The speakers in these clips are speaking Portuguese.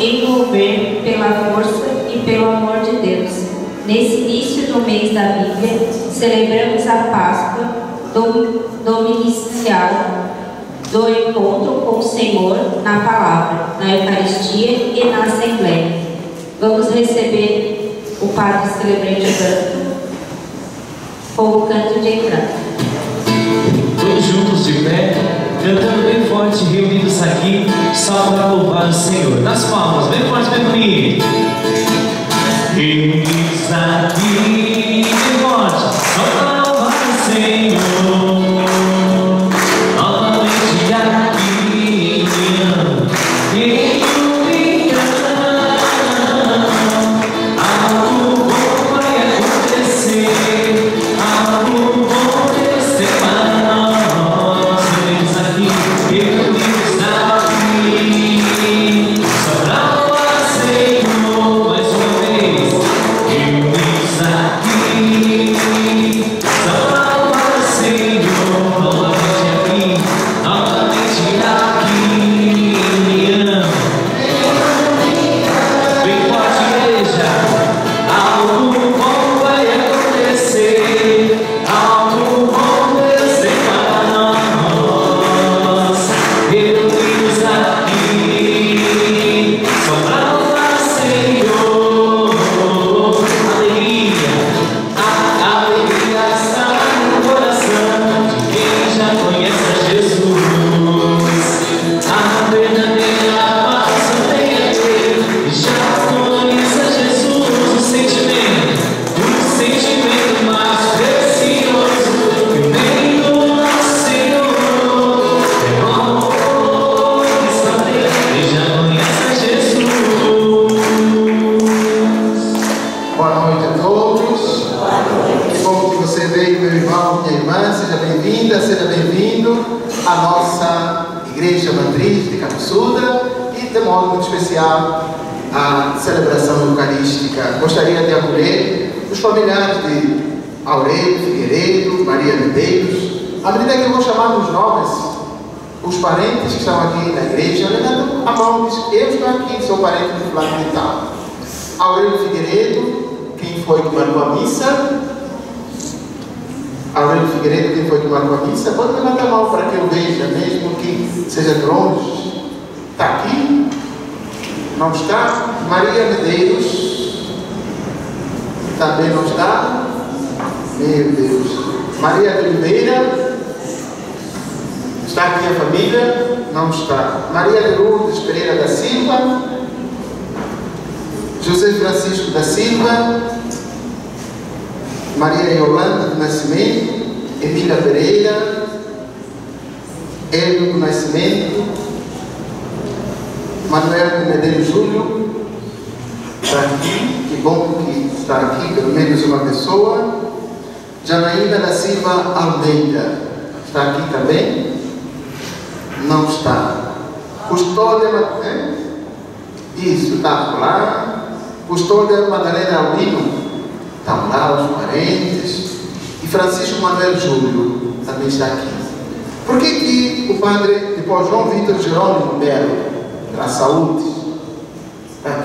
envolver pela força e pelo amor de Deus. Nesse início do mês da Bíblia, celebramos a Páscoa dominicial do encontro com o Senhor na palavra, na Eucaristia e na Assembleia. Vamos receber o Padre Celebrante Branco com o canto de entrada. Todos juntos de pé cantando bem forte, reunidos aqui, só para louvar o Senhor. Nas palmas, bem forte, bem bonito. Reunidos aqui, bem forte, só para louvar o Senhor.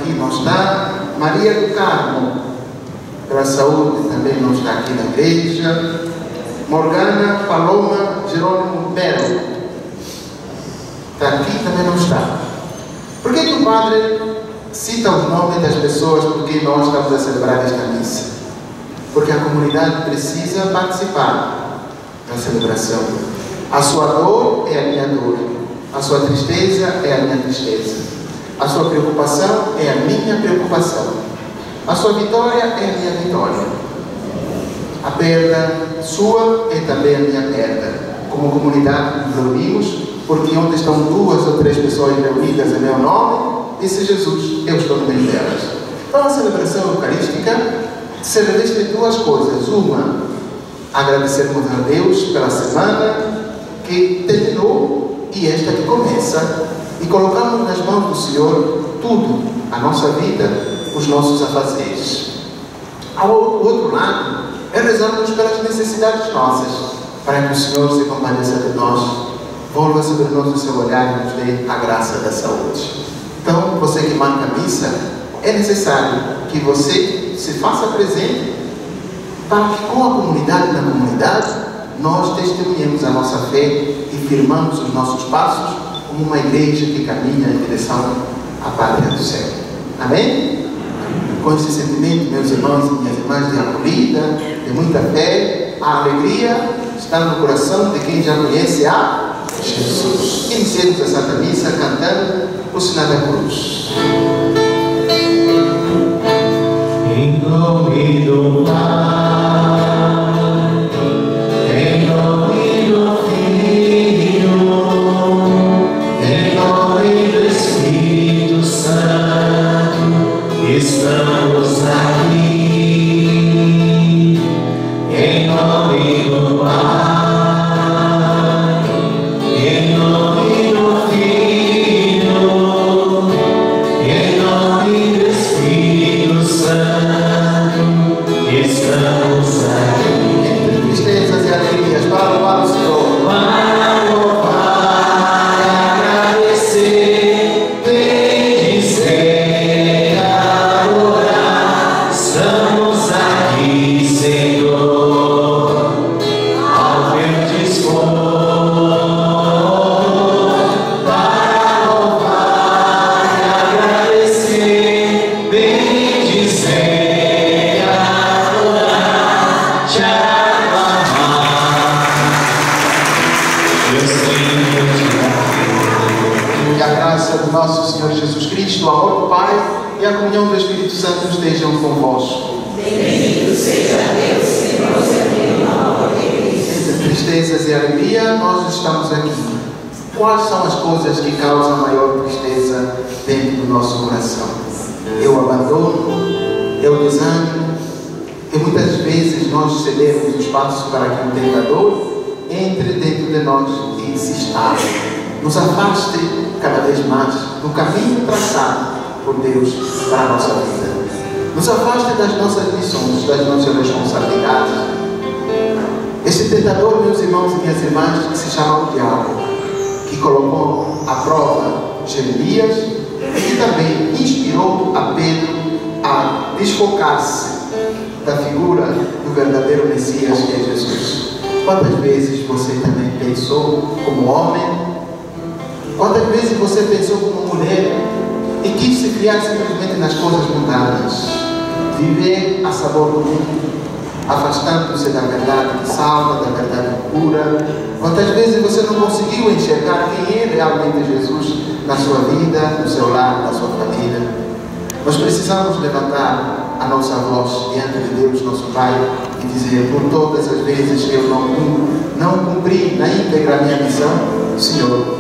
aqui não está, Maria do Carmo, pela saúde também não está aqui na igreja, Morgana Paloma Jerônimo Belo, está aqui também não está. Por que, que o padre cita os nomes das pessoas por quem nós estamos a celebrar esta missa? Porque a comunidade precisa participar da celebração. A sua dor é a minha dor, a sua tristeza é a minha tristeza. A sua preocupação é a minha preocupação. A sua vitória é a minha vitória. A perda sua é também a minha perda. Como comunidade nos reunimos, porque onde estão duas ou três pessoas reunidas em meu nome, disse Jesus, eu estou no meio delas. Então a celebração eucarística se reveste em duas coisas. Uma, agradecermos a Deus pela semana que terminou e esta que começa, e colocamos nas mãos do Senhor tudo, a nossa vida, os nossos afazeres. Ao outro lado, é rezarmos pelas necessidades nossas, para que o Senhor se compadeça de nós, volva sobre nós o seu olhar e nos dê a graça da saúde. Então, você que marca missa, é necessário que você se faça presente para que com a comunidade, na comunidade, nós testemunhamos a nossa fé e firmamos os nossos passos como uma igreja que caminha em direção à pátria do céu. Amém? Com esse sentimento, meus irmãos e minhas irmãs, de acolhida, de muita fé, a alegria está no coração de quem já conhece a Jesus. Iniciemos a Santa Missa cantando o sinal da cruz. Em nome do Pai. você pensou como mulher e quis se criar simplesmente nas coisas mundanas, viver a sabor do mundo, afastando-se da verdade que salva, da verdade que cura. Quantas vezes você não conseguiu enxergar quem é realmente Jesus na sua vida, no seu lar, na sua família? Nós precisamos levantar a nossa voz diante de Deus, nosso Pai, e dizer: Por todas as vezes que eu não, não cumpri na íntegra a minha missão, Senhor,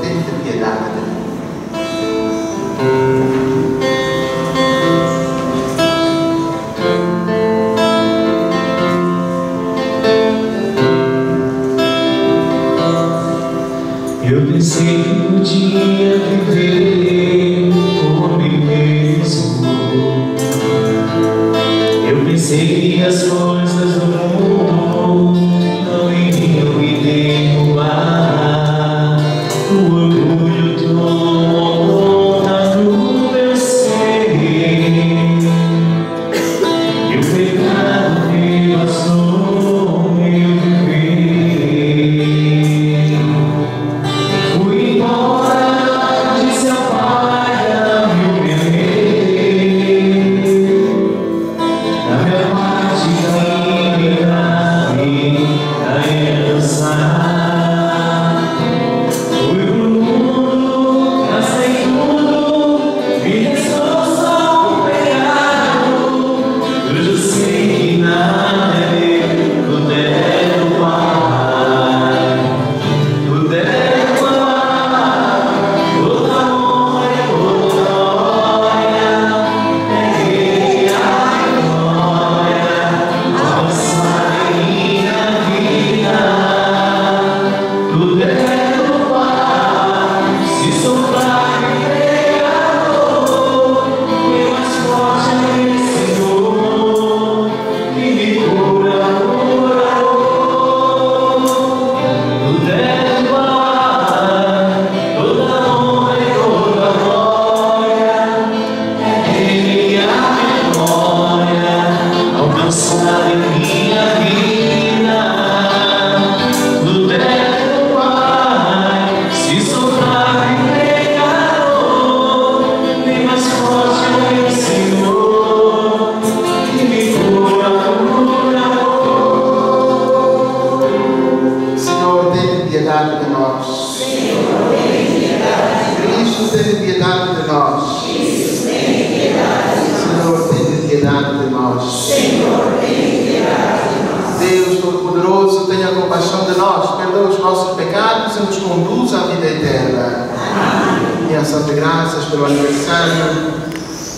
piedade de nós. Senhor, tem piedade. Cristo, tem piedade de nós. Cristo, tem piedade. Senhor, tem piedade de nós. Senhor, tem piedade. Deus Todo-Poderoso, tenha compaixão de nós, perdoa os nossos pecados e nos conduz à vida eterna. Amém. E ação graças pelo aniversário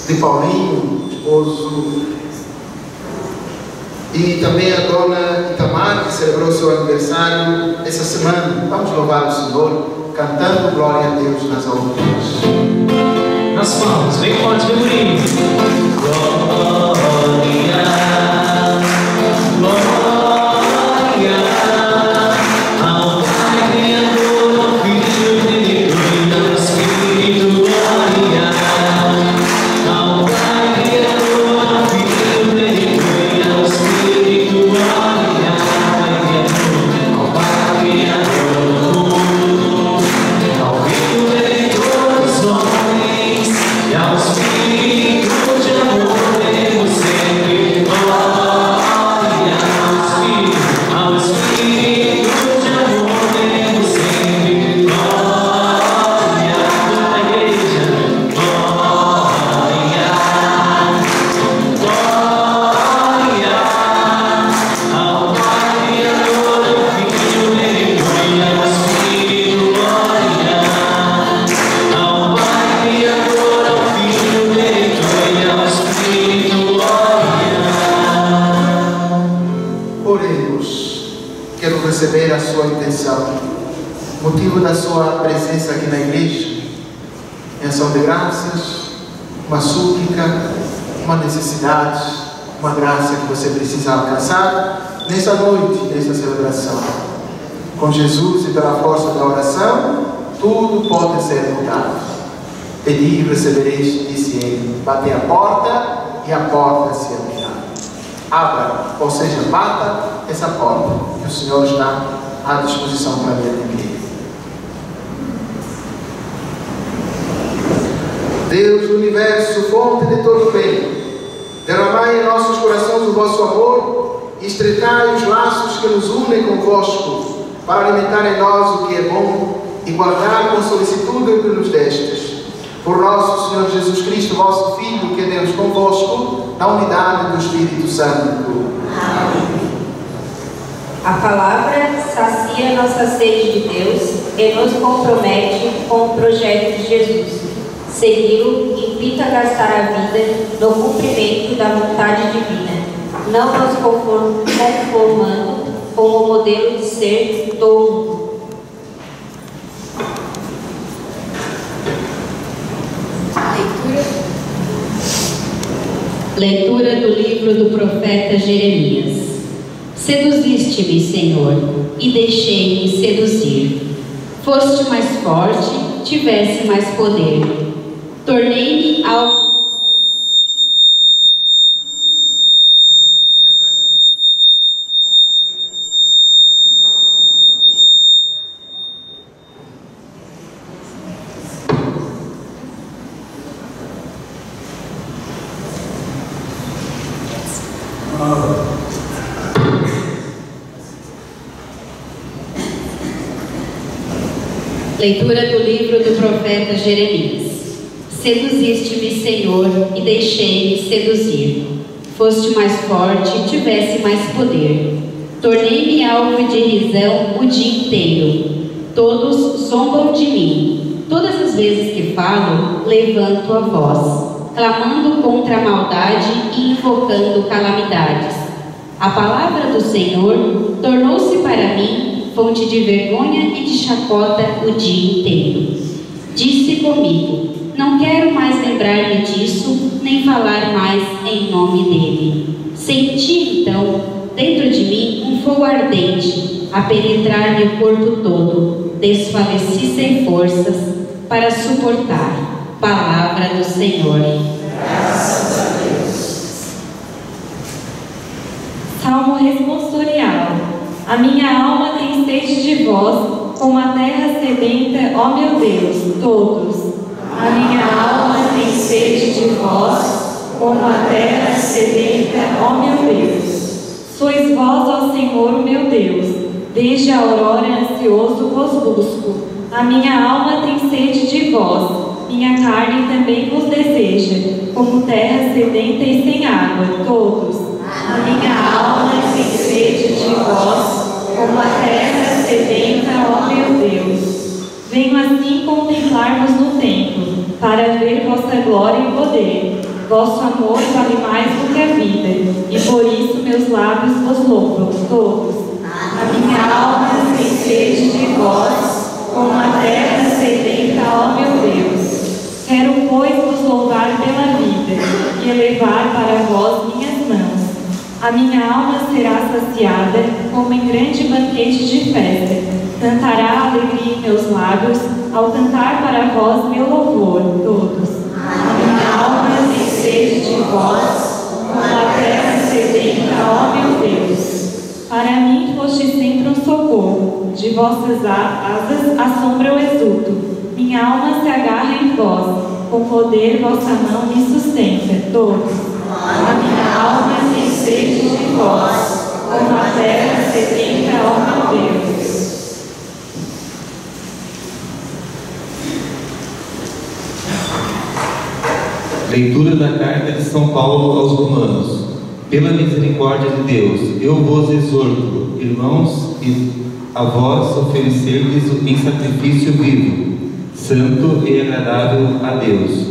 de Paulinho, esposo e também a dona Itamar, que celebrou seu aniversário essa semana. Vamos louvar o Senhor, cantando glória a Deus nas alturas. Nas palmas, bem forte, bem bonito. Glória. nos alcançar nessa noite, nessa celebração. Com Jesus e pela força da oração, tudo pode ser mudado. Pedi e recebereis, disse ele. Bater a porta e a porta se abrirá. Abra, ou seja, bata essa porta, que o Senhor está à disposição para me atender. Deus do universo, fonte de todo bem Derramai em nossos corações o vosso amor e estreitai os laços que nos unem convosco, para alimentar em nós o que é bom e guardar com solicitude o que nos destes. Por nosso Senhor Jesus Cristo, vosso Filho, que é Deus convosco, na unidade do Espírito Santo. Amém. A palavra sacia nossa sede de Deus e nos compromete com o projeto de Jesus seguiu e invita a gastar a vida no cumprimento da vontade divina, não nos conformando com o modelo de ser do mundo. Leitura. Leitura do livro do profeta Jeremias. Seduziste-me, Senhor, e deixei-me seduzir. Foste mais forte, tivesse mais poder tornei-me ao Leitura do livro do profeta Jeremias. Seduziste-me, Senhor, e deixei-me seduzir. Foste mais forte, tivesse mais poder. Tornei-me alvo de risão o dia inteiro. Todos zombam de mim. Todas as vezes que falo, levanto a voz, clamando contra a maldade e invocando calamidades. A palavra do Senhor tornou-se para mim fonte de vergonha e de chacota o dia inteiro. Disse comigo: não quero mais lembrar-me disso, nem falar mais em nome dele. Senti então, dentro de mim, um fogo ardente a penetrar-me o corpo todo. Desfaleci sem forças para suportar. Palavra do Senhor. Graças a Deus. Salmo responsorial. A minha alma tem sede de vós, como a terra sedenta, ó meu Deus, todos. A minha alma tem sede de vós, como a terra sedenta, ó meu Deus. Sois vós, ó Senhor, o meu Deus. Desde a aurora ansioso vos busco. A minha alma tem sede de vós, minha carne também vos deseja, como terra sedenta e sem água, todos. A minha alma tem sede de vós, como a terra sedenta, ó meu. Venho assim contemplar-vos no templo, para ver vossa glória e poder. Vosso amor vale mais do que a vida, e por isso meus lábios vos louvam, todos. A minha alma tem sede de vós, como a terra sedenta, ó meu Deus. Quero, pois, vos louvar pela vida e elevar para vós minhas mãos. A minha alma será saciada como em grande banquete de festa. Cantará alegria em meus lábios ao cantar para vós meu louvor, todos. A minha alma tem sede de vós, como a terra sedenta, ó meu Deus. Para mim foste sempre um socorro, de vossas asas a sombra eu exulto. Minha alma se agarra em vós, com poder vossa mão me sustenta, todos. A minha alma sede de vós, como a terra sedenta, ó meu Deus. Leitura da carta de São Paulo aos Romanos. Pela misericórdia de Deus, eu vos exorto, irmãos, a vós oferecer-lhes em sacrifício vivo, santo e agradável a Deus.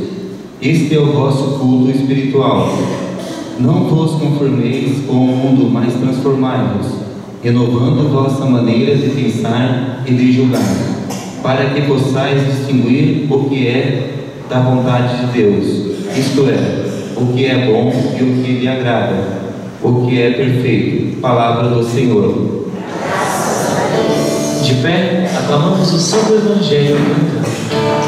Este é o vosso culto espiritual. Não vos conformeis com o mundo, mas transformai-vos, renovando vossa maneira de pensar e de julgar, para que possais distinguir o que é da vontade de Deus, isto é, o que é bom e o que lhe agrada, o que é perfeito. Palavra do Senhor. De pé, aclamamos o Santo Evangelho cantando.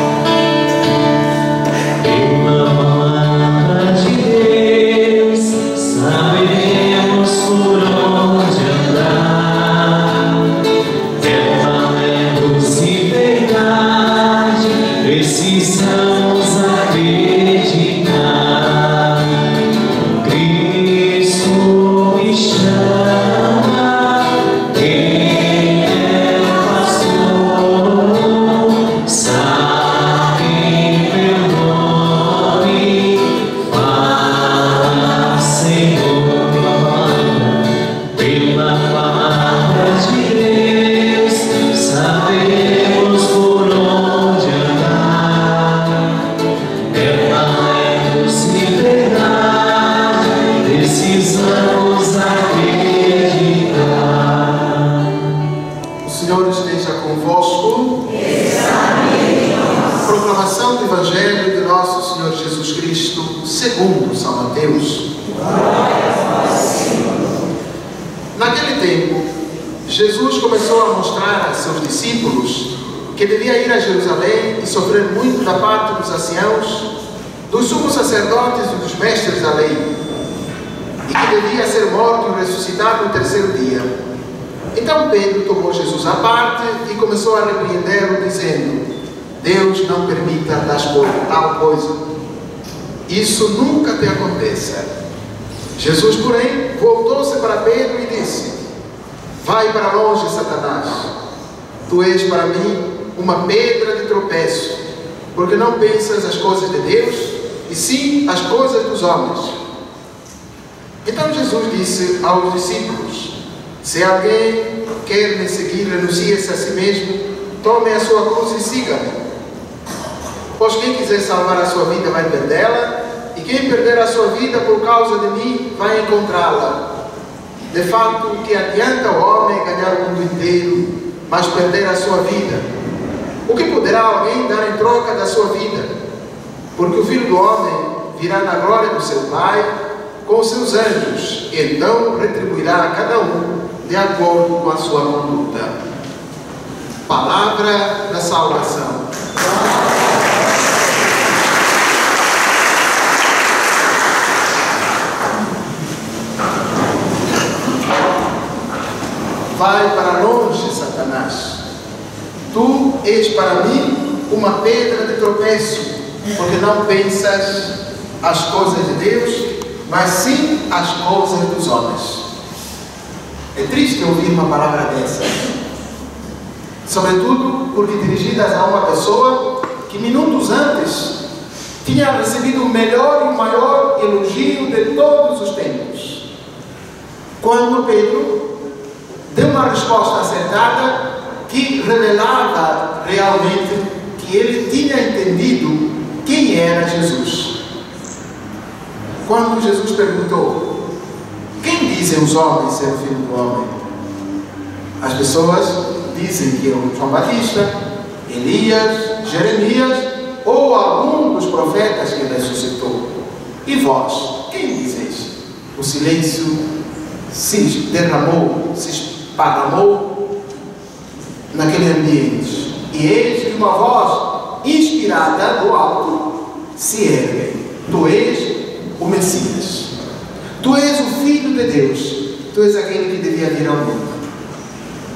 Que devia ir a Jerusalém e sofrer muito da parte dos anciãos, dos sumos sacerdotes e dos mestres da lei, e que devia ser morto e ressuscitar no terceiro dia. Então Pedro tomou Jesus à parte e começou a repreendê-lo, dizendo: Deus não permita tal coisa. Isso nunca te aconteça. Jesus, porém, voltou-se para Pedro e disse: Vai para longe, Satanás. Tu és para mim uma pedra de tropeço, porque não pensas as coisas de Deus, e sim as coisas dos homens. Então Jesus disse aos discípulos: Se alguém quer me seguir, renuncie-se a si mesmo, tome a sua cruz e siga-me. Pois quem quiser salvar a sua vida vai perdê-la, e quem perder a sua vida por causa de mim vai encontrá-la. De fato, o que adianta o homem ganhar o mundo inteiro, mas perder a sua vida? O que poderá alguém dar em troca da sua vida? Porque o Filho do Homem virá na glória do seu Pai com os seus anjos, e então retribuirá a cada um de acordo com a sua conduta. Palavra da salvação. Vai para longe, Satanás. Tu és para mim uma pedra de tropeço, porque não pensas as coisas de Deus, mas sim as coisas dos homens. É triste ouvir uma palavra dessa. Sobretudo porque dirigidas a uma pessoa que minutos antes tinha recebido o melhor e o maior elogio de todos os tempos. Quando Pedro deu uma resposta acertada que revelava realmente que ele tinha entendido quem era Jesus. Quando Jesus perguntou: Quem dizem os homens ser filho do homem? As pessoas dizem que é o João Batista, Elias, Jeremias ou algum dos profetas que ressuscitou. E vós, quem dizeis? O silêncio se derramou, se esparramou naquele ambiente. E eis que uma voz inspirada do alto se ergue. Tu és o Messias. Tu és o Filho de Deus. Tu és aquele que devia vir ao mundo.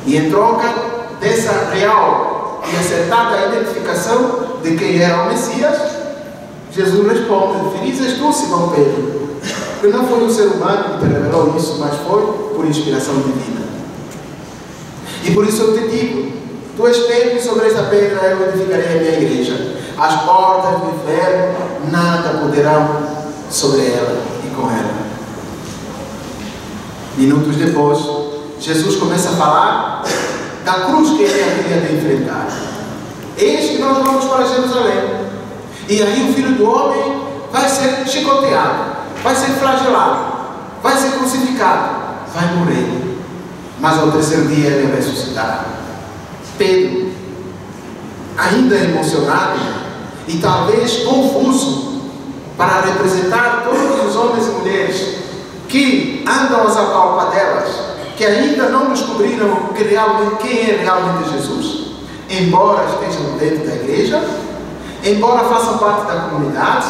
E em troca dessa real e acertada identificação de quem era o Messias, Jesus responde: Feliz és tu, Simão Pedro. Porque não foi um ser humano que te revelou isso, mas foi por inspiração divina. E por isso eu te digo: Tu és Pedro, e sobre esta pedra eu edificarei a minha igreja. As portas do inferno nada poderão sobre ela e com ela. Minutos depois, Jesus começa a falar da cruz que ele havia de enfrentar. Eis que nós vamos para Jerusalém. E aí o filho do homem vai ser chicoteado, vai ser flagelado, vai ser crucificado, vai morrer. Mas ao terceiro dia ele ressuscitará. Pedro, ainda emocionado e talvez confuso, para representar todos os homens e mulheres que andam às apalpadelas, que ainda não descobriram que realmente, quem é realmente Jesus, embora estejam dentro da igreja, embora façam parte da comunidade,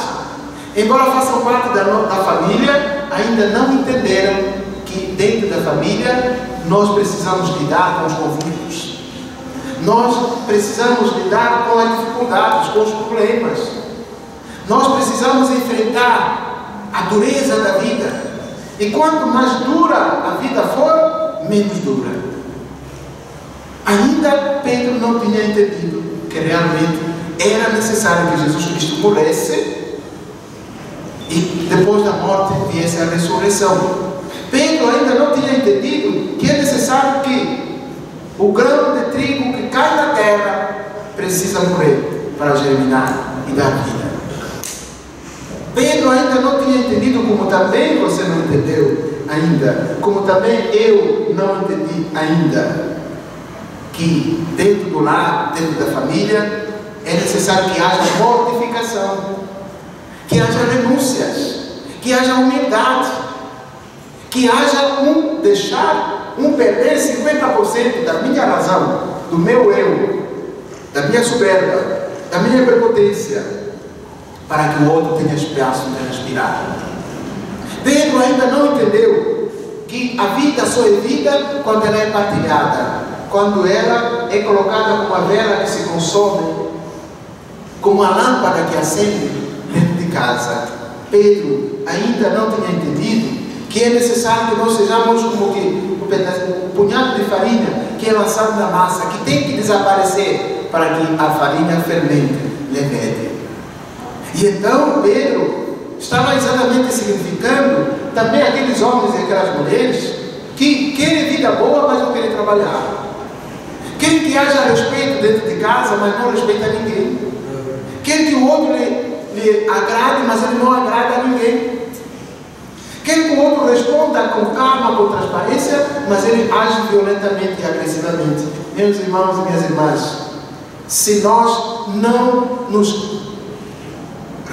embora façam parte da, da família, ainda não entenderam que dentro da família nós precisamos lidar com os conflitos. Nós precisamos lidar com as dificuldades, com os problemas. Nós precisamos enfrentar a dureza da vida. E quanto mais dura a vida for, menos dura. Ainda Pedro não tinha entendido que realmente era necessário que Jesus Cristo morresse e depois da morte viesse a ressurreição. Pedro ainda não tinha entendido que é necessário que o grão de trigo que cai na terra precisa morrer para germinar e dar vida. Pedro ainda não tinha entendido, como também você não entendeu ainda, como também eu não entendi ainda, que dentro do lar, dentro da família, é necessário que haja mortificação, que haja renúncias, que haja humildade, que haja um deixar, um perder 50% da minha razão, do meu eu, da minha soberba, da minha prepotência, para que o outro tenha espaço de respirar. Pedro ainda não entendeu que a vida só é vida quando ela é partilhada, quando ela é colocada como a vela que se consome, como a lâmpada que acende dentro de casa. Pedro ainda não tinha entendido que é necessário que nós sejamos como que um punhado de farinha que é lançado na massa, que tem que desaparecer para que a farinha fermente, levede. E então Pedro estava exatamente significando também aqueles homens e aquelas mulheres que querem vida boa, mas não querem trabalhar. Querem que haja respeito dentro de casa, mas não respeita ninguém. Querem que o outro lhe, lhe agrade, mas ele não agrada a ninguém. Quer que o outro responda com calma, com transparência, mas ele age violentamente e agressivamente. Meus irmãos e minhas irmãs, se nós não nos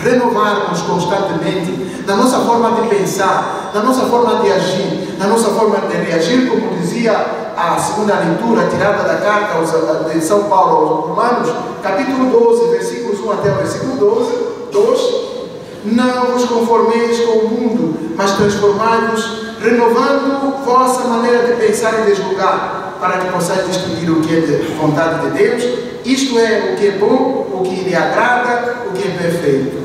renovarmos constantemente na nossa forma de pensar, na nossa forma de agir, na nossa forma de reagir, como dizia a segunda leitura tirada da carta de São Paulo aos Romanos, capítulo 12, versículos 1 até o versículo 12, 2. Não vos conformeis com o mundo, mas transformai-vos, renovando vossa maneira de pensar e de julgar, para que possais distinguir o que é de vontade de Deus. Isto é o que é bom, o que lhe agrada, o que é perfeito.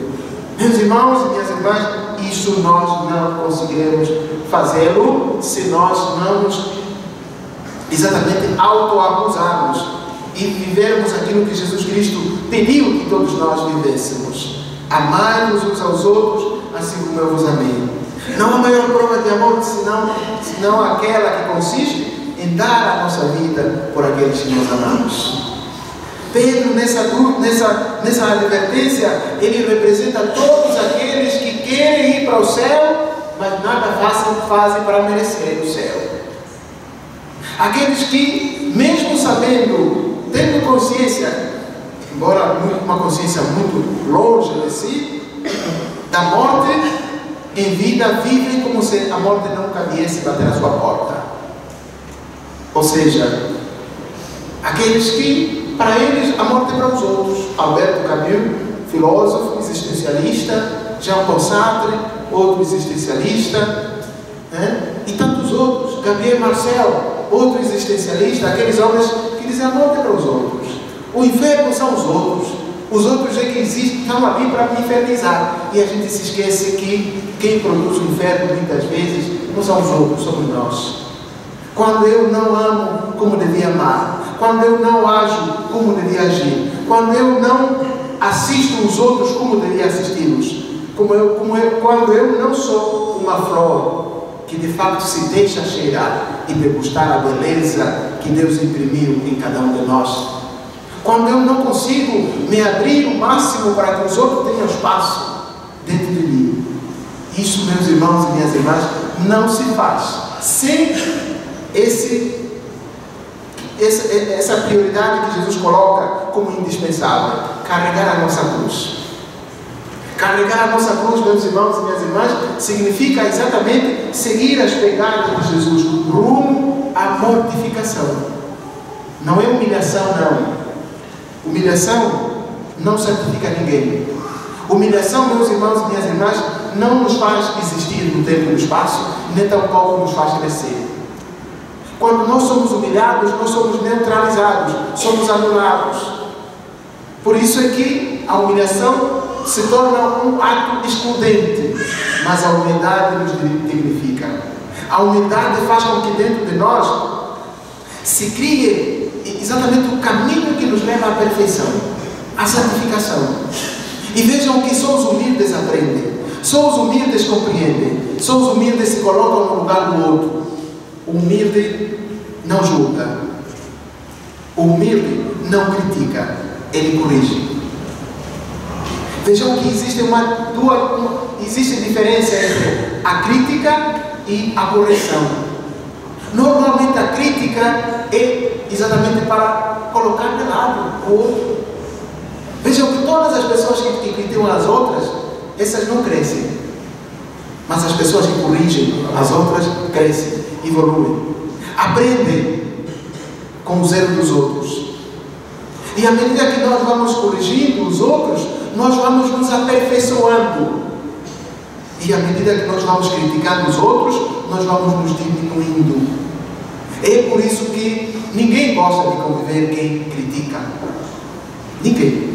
Meus irmãos e minhas irmãs, isso nós não conseguiremos fazê-lo se nós não nos exatamente autoabusarmos e vivermos aquilo que Jesus Cristo pediu que todos nós vivêssemos. Amai-vos uns aos outros, assim como eu vos amei. Não há maior prova de amor senão, senão aquela que consiste em dar a nossa vida por aqueles que nós amamos. Pedro, nessa, nessa, nessa advertência, ele representa todos aqueles que querem ir para o céu, mas nada fazem, fazem para merecer o céu. Aqueles que, mesmo sabendo, tendo consciência, embora uma consciência muito longe de si, da morte, em vida vivem como se a morte nunca viesse bater a sua porta. Ou seja, aqueles que para eles, a morte é para os outros. Alberto Camus, filósofo, existencialista, Jean Paul Sartre, outro existencialista, né? e tantos outros. Gabriel Marcel, outro existencialista, aqueles homens que dizem a morte é para os outros. O inferno são os outros. Os outros é que existem, estão ali para me infernizar. E a gente se esquece que quem produz o inferno muitas vezes não são os outros, somos nós. Quando eu não amo como devia amar, quando eu não ajo como devia agir, quando eu não assisto os outros como devia assisti-los, como eu, como eu, quando eu não sou uma flor que de fato se deixa cheirar e degustar a beleza que Deus imprimiu em cada um de nós. Quando eu não consigo me abrir o máximo para que os outros tenham espaço dentro de mim. Isso, meus irmãos e minhas irmãs, não se faz sem esse essa, essa prioridade que Jesus coloca como indispensável: carregar a nossa cruz. Carregar a nossa cruz, meus irmãos e minhas irmãs, significa exatamente seguir as pegadas de Jesus rumo à mortificação. Não é humilhação, não. Humilhação não santifica ninguém. Humilhação, meus irmãos e minhas irmãs, não nos faz existir no tempo e no espaço, nem tampouco nos faz crescer. Quando nós somos humilhados, nós somos neutralizados, somos anulados. Por isso é que a humilhação se torna um ato excludente, mas a humildade nos dignifica. A humildade faz com que dentro de nós se crie exatamente o caminho que nos leva à perfeição, à santificação. E vejam que só os humildes aprendem, só os humildes compreendem, só os humildes se colocam no lugar do outro. O humilde não julga. O humilde não critica, ele corrige. Vejam que existe uma, duas, uma, existe diferença entre a crítica e a correção. Normalmente crítica é exatamente para colocar de lado o outro. Vejam que todas as pessoas que, criticam as outras, essas não crescem. Mas as pessoas que corrigem as outras crescem evoluem, aprendem com os erros dos outros. E à medida que nós vamos corrigindo os outros, nós vamos nos aperfeiçoando. E à medida que nós vamos criticando os outros, nós vamos nos diminuindo. É por isso que ninguém gosta de conviver quem critica. Ninguém.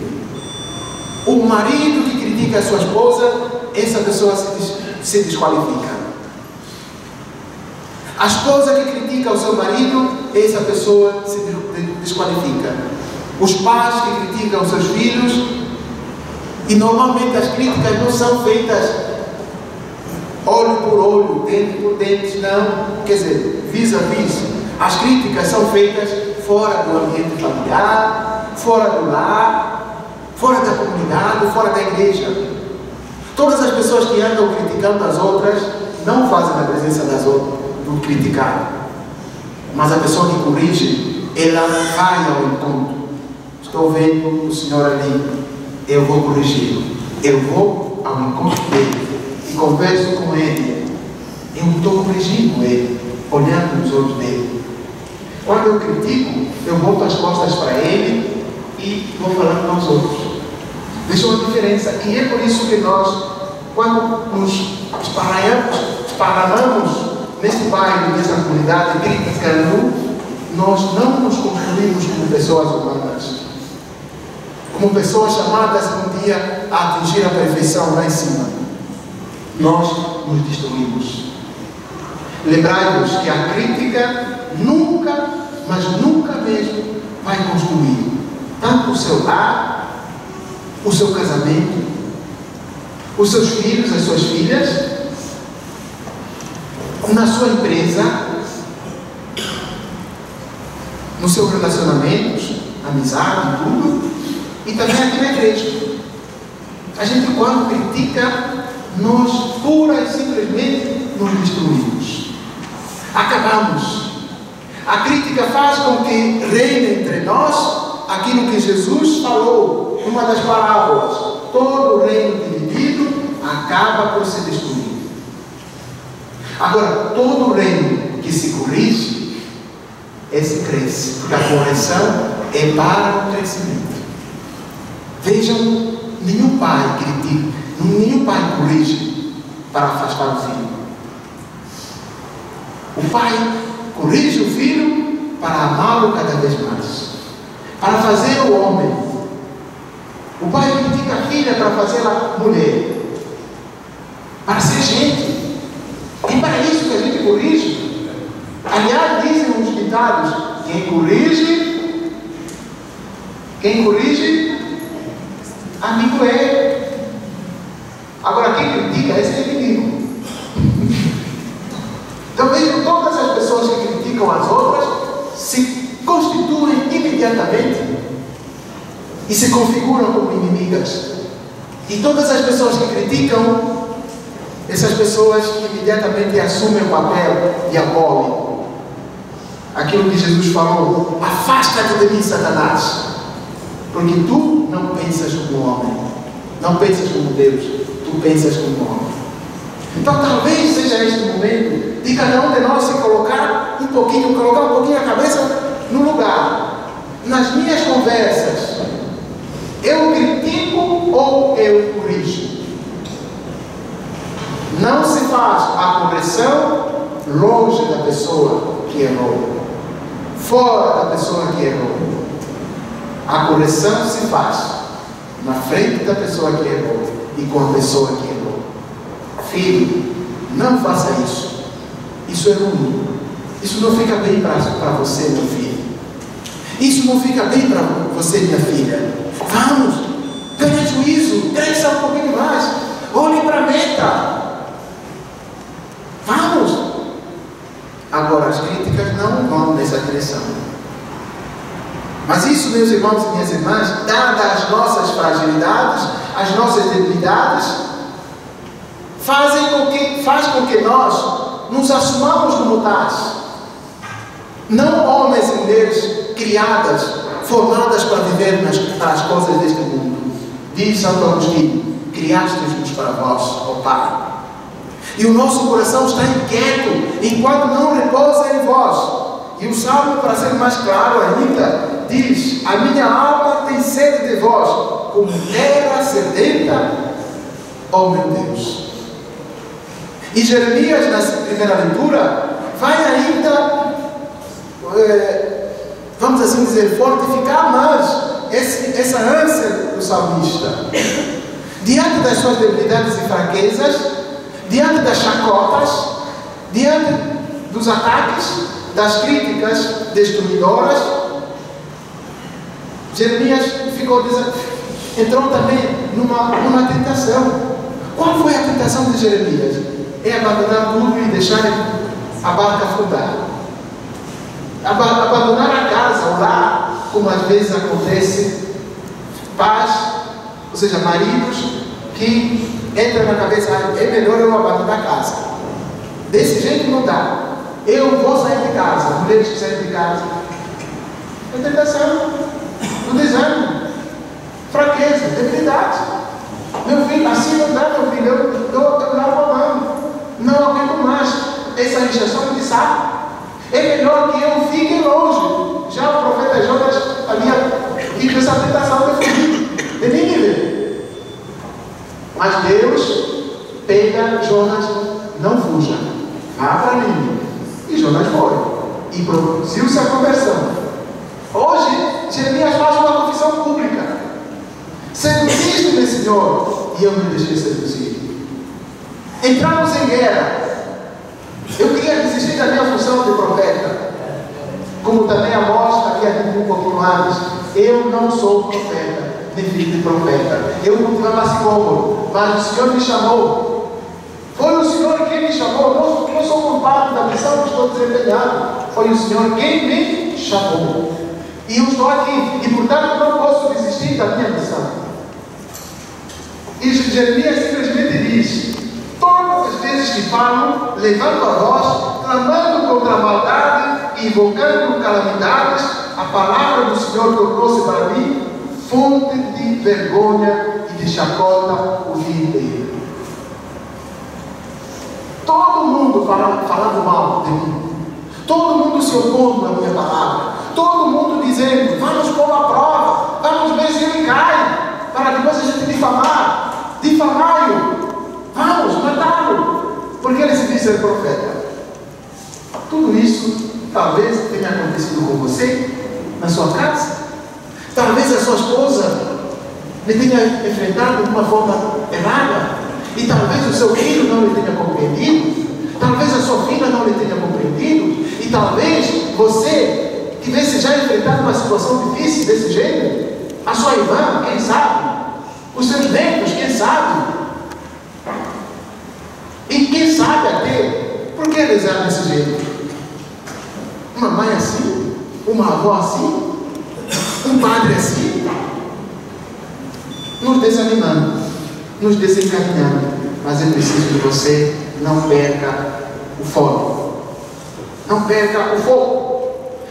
O marido que critica a sua esposa, essa pessoa se, desqualifica. A esposa que critica o seu marido, essa pessoa se desqualifica. Os pais que criticam seus filhos, e normalmente as críticas não são feitas olho por olho, dente por dente, não. Quer dizer, vis a vis. As críticas são feitas fora do ambiente familiar, fora do lar, fora da comunidade, fora da igreja. Todas as pessoas que andam criticando as outras não fazem na presença das outras do criticar. Mas a pessoa que corrige, ela vai ao encontro. Estou vendo o Senhor ali, eu vou corrigir. Eu vou ao encontro dele e converso com ele. Eu estou corrigindo ele, olhando nos olhos dele. Quando eu critico, eu volto as costas para ele e vou falando com os outros. Deixa uma diferença. E é por isso que nós, quando nos esparramamos, esparramamos neste bairro, nesta comunidade, criticando, nós não nos construímos como pessoas humanas, como pessoas chamadas um dia a atingir a perfeição lá em cima. Nós nos destruímos. Lembrai-vos que a crítica nunca, mas nunca mesmo, vai construir tanto o seu lar, o seu casamento, os seus filhos, as suas filhas, na sua empresa, nos seus relacionamentos, amizade, tudo, e também aqui na igreja. A gente, quando critica, nós pura e simplesmente nos destruímos. Acabamos. A crítica faz com que reine entre nós aquilo que Jesus falou numa das parábolas. Todo reino dividido acaba por se destruir. Agora, todo reino que se corrige, esse cresce, porque a correção é para o crescimento. Vejam, nenhum pai critica, nenhum pai corrige para afastar o filho. O pai corrige o filho para amá-lo cada vez mais, para fazer o homem. O pai critica a filha para fazê-la mulher, para ser gente. E para isso que a gente corrige. Aliás, dizem os ditados: quem corrige, quem corrige, amigo é. Agora, quem critica, esse é inimigo. Então vejam, todas as pessoas que criticam as outras se constituem imediatamente e se configuram como inimigas. E todas as pessoas que criticam essas pessoas imediatamente assumem o papel de abole. Aquilo que Jesus falou: afasta-te de mim, Satanás, porque tu não pensas como homem, não pensas como Deus, tu pensas como homem. Então talvez seja este momento de cada um de nós se colocar um pouquinho, colocar um pouquinho a cabeça no lugar. Nas minhas conversas, eu critico ou eu corrijo? Não se faz a correção longe da pessoa que errou, fora da pessoa que errou. A correção se faz na frente da pessoa que errou e com a pessoa que. Filho, não faça isso. Isso é ruim. Isso não fica bem para você, meu filho. Isso não fica bem para você, minha filha. Vamos, ganhe juízo, cresça um pouquinho mais. Olhe para a meta. Vamos! Agora, as críticas não vão nessa direção. Mas isso, meus irmãos e minhas irmãs, dadas as nossas fragilidades, as nossas debilidades, fazem com que, faz com que nós nos assumamos como tais. Não homens e mulheres criadas, formadas para viver nas, nas coisas deste mundo. Diz Santo Agostinho, criastes-nos para vós, ó Pai. E o nosso coração está inquieto enquanto não repousa em vós. E o salmo, para ser mais claro ainda, diz: A minha alma tem sede de vós, como terra sedenta, ó meu Deus. E Jeremias, na primeira leitura, vai ainda, é, vamos assim dizer, fortificar mais esse, essa ânsia do salmista. Diante das suas debilidades e fraquezas, diante das chacotas, diante dos ataques, das críticas destruidoras, Jeremias ficou entrou também numa, numa tentação. Qual foi a tentação de Jeremias? É abandonar tudo e deixar a barca afundar. Abandonar a casa, o lar, como às vezes acontece, pais, ou seja, maridos que entra na cabeça, é melhor eu abandonar a casa. Desse jeito não dá. Eu vou sair de casa, mulheres que saem de casa. É tentação, o desânimo, fraqueza, debilidade. Meu filho, assim não dá, meu filho, eu, eu, eu não mão. Essa injeção de saco. É melhor que eu fique longe. Já o profeta Jonas havia tido essa tentação de fugir de Nínive. Mas Deus pega Jonas, não fuja, vá para Nínive. E Jonas foi. E e produziu-se a conversão. Hoje, Jeremias faz uma confissão pública. Seduziste-me, Senhor, e eu me deixei seduzir. Entramos em guerra. Eu queria desistir da minha função de profeta. Como também a Amós havia dito pouquinho antes. Eu não sou profeta, nem filho de profeta. Eu continuava assim como, mas o Senhor me chamou. Foi o Senhor quem me chamou. Não sou culpado da missão que estou desempenhando. Foi o Senhor quem me chamou. E eu estou aqui. E portanto não posso desistir da minha missão. E Jeremias simplesmente diz: Todas as vezes que falo, levando a voz, clamando contra a maldade e invocando calamidades, a palavra do Senhor tornou-se para mim fonte de vergonha e de chacota o dia inteiro. Todo mundo fala, falando mal de mim. Todo mundo se opondo à minha palavra. Todo mundo dizendo, vamos pôr a prova, vamos ver se ele cai, para depois a gente difamar. Difamar-o. Vamos matá-lo. Porque ele se diz ser profeta. Tudo isso talvez tenha acontecido com você, na sua casa. Talvez a sua esposa lhe tenha enfrentado de uma forma errada. E talvez o seu filho não lhe tenha compreendido. Talvez a sua filha não lhe tenha compreendido. E talvez você tivesse já enfrentado uma situação difícil desse jeito. A sua irmã, quem sabe? Os seus netos, quem sabe? E quem sabe até, por que eles eram desse jeito? Uma mãe assim? Uma avó assim? Um padre assim? Nos desanimando, nos desencaminhando. Mas é preciso que você não perca o foco. Não perca o foco.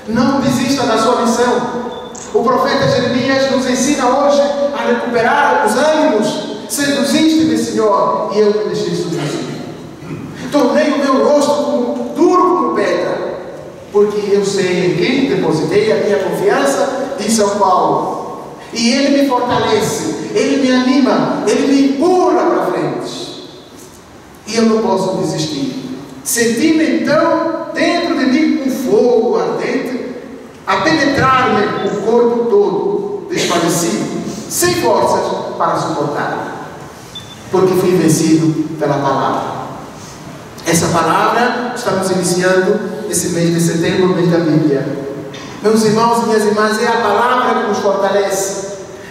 Não desista da sua missão. O profeta Jeremias nos ensina hoje a recuperar os ânimos. Seduziste-me, Senhor, e eu me deixei seduzir. Tornei o meu rosto duro como pedra, porque eu sei em quem depositei a minha confiança, de São Paulo. E ele me fortalece, ele me anima, ele me empurra para frente. E eu não posso desistir. Senti-me então dentro de mim um fogo ardente a penetrar-me o corpo todo, desfalecido, sem forças para suportar, porque fui vencido pela palavra. Essa palavra estamos iniciando esse mês de setembro, mês da Bíblia. Meus irmãos e minhas irmãs, é a palavra que nos fortalece,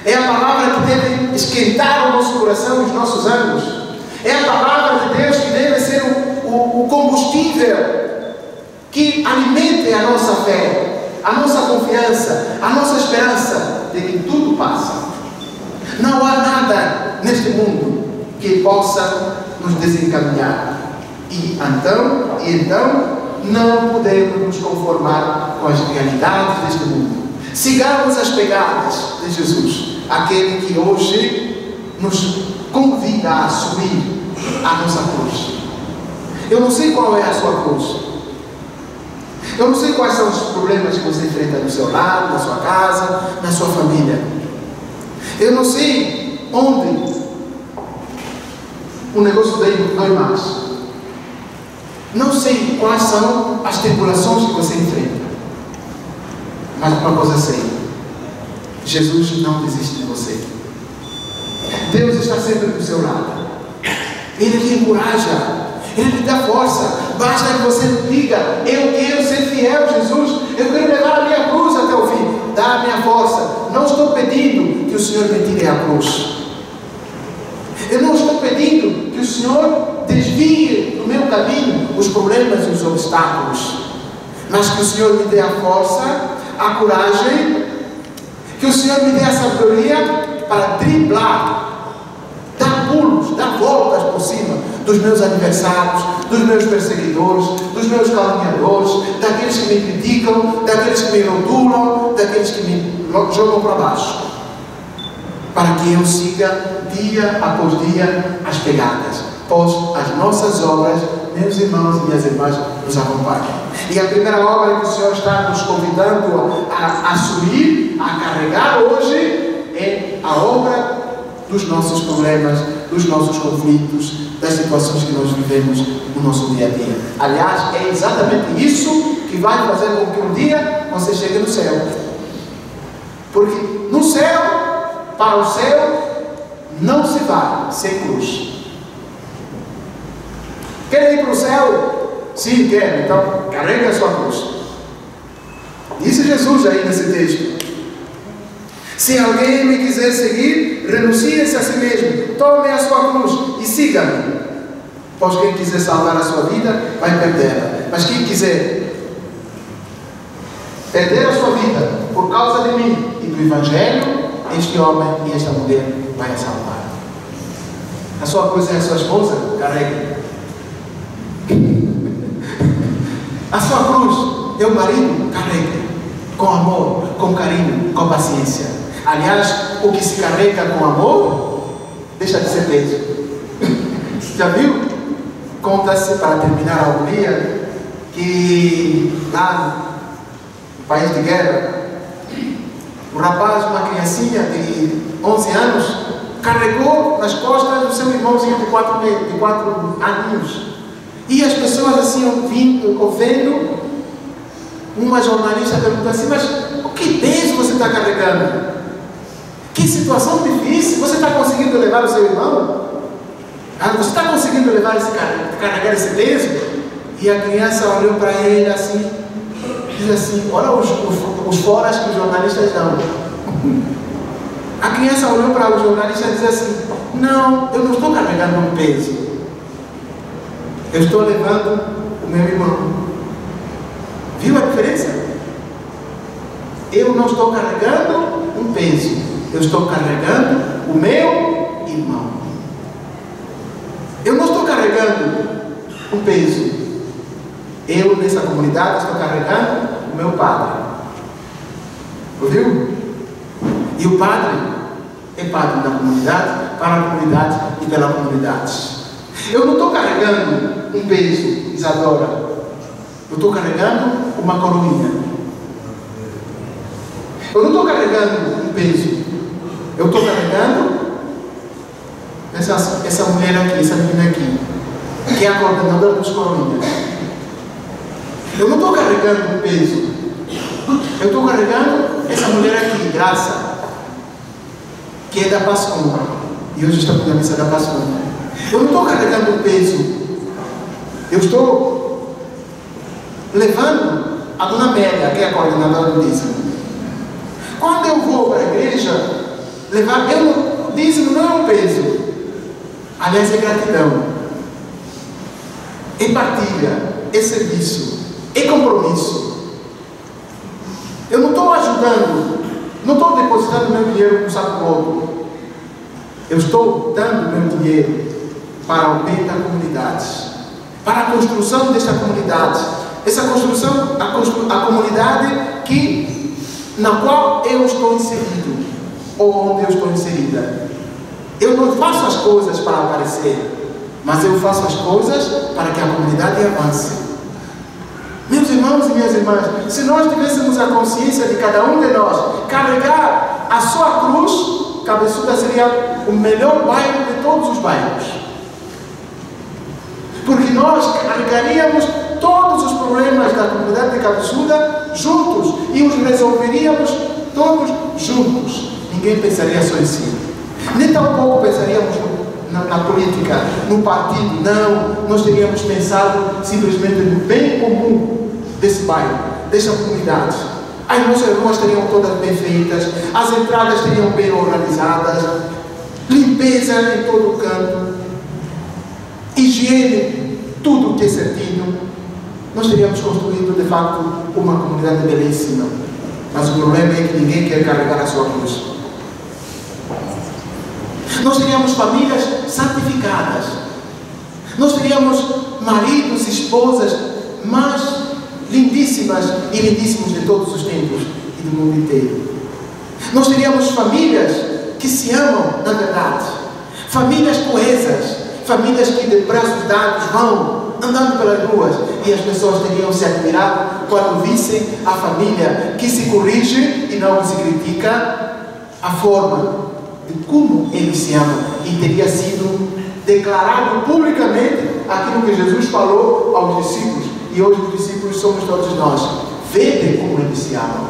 é a palavra que deve esquentar o nosso coração e os nossos ânimos, é a palavra de Deus que deve ser o, o, o combustível que alimente a nossa fé, a nossa confiança, a nossa esperança de que tudo passa. Não há nada neste mundo que possa nos desencaminhar. E então, e então, não podemos nos conformar com as realidades deste mundo. Sigamos as pegadas de Jesus, aquele que hoje nos convida a assumir a nossa cruz. Eu não sei qual é a sua cruz. Eu não sei quais são os problemas que você enfrenta no seu lar, na sua casa, na sua família. Eu não sei onde o negócio dele dói mais. Não sei quais são as tribulações que você enfrenta. Mas uma coisa sei: Jesus não desiste de você. Deus está sempre do seu lado. Ele te encoraja. Ele lhe dá força. Basta que você diga: Eu quero ser fiel, Jesus. Eu quero levar a minha cruz até o fim. Dá a minha força. Não estou pedindo que o Senhor me tire a cruz. Eu não estou pedindo que o Senhor desvie do meu caminho os problemas e os obstáculos. Mas que o Senhor me dê a força, a coragem, que o Senhor me dê a sabedoria para driblar dar pulos, dar voltas por cima dos meus adversários, dos meus perseguidores, dos meus caluniadores, daqueles que me criticam, daqueles que me rotulam, daqueles que me jogam para baixo. Para que eu siga dia após dia as pegadas, pois as nossas obras, meus irmãos e minhas irmãs, nos acompanham. E a primeira obra que o Senhor está nos convidando a assumir, a carregar hoje, é a obra dos nossos problemas, dos nossos conflitos, das situações que nós vivemos no nosso dia a dia. Aliás, é exatamente isso que vai fazer com que um dia você chegue no céu. Porque no céu, para o céu, não se vai sem cruz. Quer ir para o céu? Sim, quer. Então, carregue a sua cruz. Disse Jesus aí nesse texto. Se alguém me quiser seguir, renuncie-se a si mesmo, tome a sua cruz e siga-me. Pois quem quiser salvar a sua vida, vai perdê-la. Mas quem quiser perder a sua vida por causa de mim e do Evangelho, este homem e esta mulher vai salvar. A sua cruz é a sua esposa? Carregue. A sua cruz o marido? Carregue. Com amor, com carinho, com paciência. Aliás, o que se carrega com amor, deixa de ser peso. Já viu? Conta-se, para terminar a homilia, que lá no país de guerra, o rapaz, uma criancinha de 11 anos, carregou nas costas do seu irmãozinho de 4, de quatro aninhos. E as pessoas assim ouvindo, ouvindo, uma jornalista perguntou assim, mas o que peso você está carregando? Que situação difícil, você está conseguindo levar o seu irmão? Ah, você está conseguindo levar esse, carregar esse peso? E a criança olhou para ele assim, diz assim, olha os, os, os foras que os jornalistas dão. A criança olhou para o jornalista e disse assim, não, eu não estou carregando um peso. Eu estou levando o meu irmão. Viu a diferença? Eu não estou carregando um peso. Eu estou carregando o meu irmão. Eu não estou carregando um peso. Eu, nessa comunidade, estou carregando o meu padre. Ouviu? E o padre é padre da comunidade, para a comunidade e pela comunidade. Eu não estou carregando um peso, Isadora. Eu estou carregando uma coroinha. Eu não estou carregando um peso. Eu estou carregando essa, essa mulher aqui, essa menina aqui, que é a coordenadora dos coroinhas. Eu não estou carregando um peso. Eu estou carregando essa mulher aqui, Graça, que é da Pascua. E hoje estamos na missa da Pascua. Eu não estou carregando um peso. Eu estou levando a dona Amélia, que é a coordenadora do dízimo. Quando eu vou para a igreja, levar, eu, o dízimo não é um peso. Aliás, é gratidão. É partilha, é serviço, é compromisso. Eu não estou ajudando, não estou depositando meu dinheiro no saco outro. Eu estou dando meu dinheiro para o bem da comunidade para a construção desta comunidade. Essa construção, a, constru, a comunidade que, na qual eu estou inserido, ou onde eu estou inserida. Eu não faço as coisas para aparecer, mas eu faço as coisas para que a comunidade avance. Meus irmãos e minhas irmãs, se nós tivéssemos a consciência de cada um de nós carregar a sua cruz, Cabeçuda seria o melhor bairro de todos os bairros porque nós carregaríamos todos os problemas da comunidade de Cabeçuda juntos e os resolveríamos todos juntos. Ninguém pensaria só em si. Nem tampouco pensaríamos na, na, política, no partido. Não, nós teríamos pensado simplesmente no bem comum desse bairro, dessa comunidade. As nossas ruas teriam todas bem feitas, as entradas teriam bem organizadas, limpeza em todo o canto, higiene, tudo que é certinho, nós teríamos construído de facto uma comunidade belíssima. Mas o problema é que ninguém quer carregar a sua cruz. Nós teríamos famílias santificadas. Nós teríamos maridos e esposas mais lindíssimas e lindíssimos de todos os tempos e do mundo inteiro. Nós teríamos famílias que se amam na verdade. Famílias coesas famílias que de braços dados vão andando pelas ruas e as pessoas teriam se admirado quando vissem a família que se corrige e não se critica a forma de como eles se amam e teria sido declarado publicamente aquilo que Jesus falou aos discípulos. E hoje os discípulos somos todos nós. Vede como eles se amam.